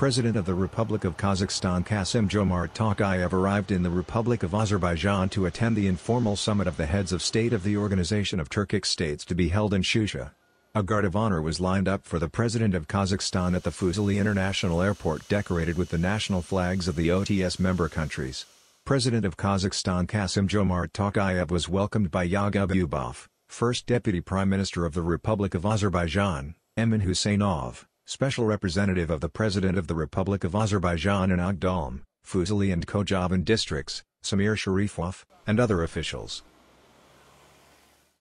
President of the Republic of Kazakhstan Kassym-Jomart Tokayev arrived in the Republic of Azerbaijan to attend the informal summit of the heads of state of the Organization of Turkic States to be held in Shusha. A guard of honor was lined up for the President of Kazakhstan at the Fuzuli International Airport decorated with the national flags of the OTS member countries. President of Kazakhstan Kassym-Jomart Tokayev was welcomed by Yagub Eyyubov, First Deputy Prime Minister of the Republic of Azerbaijan, Emin Huseynov, Special Representative of the President of the Republic of Azerbaijan in Aghdam, Fuzuli and Khojavand districts, Samir Sharifov, and other officials.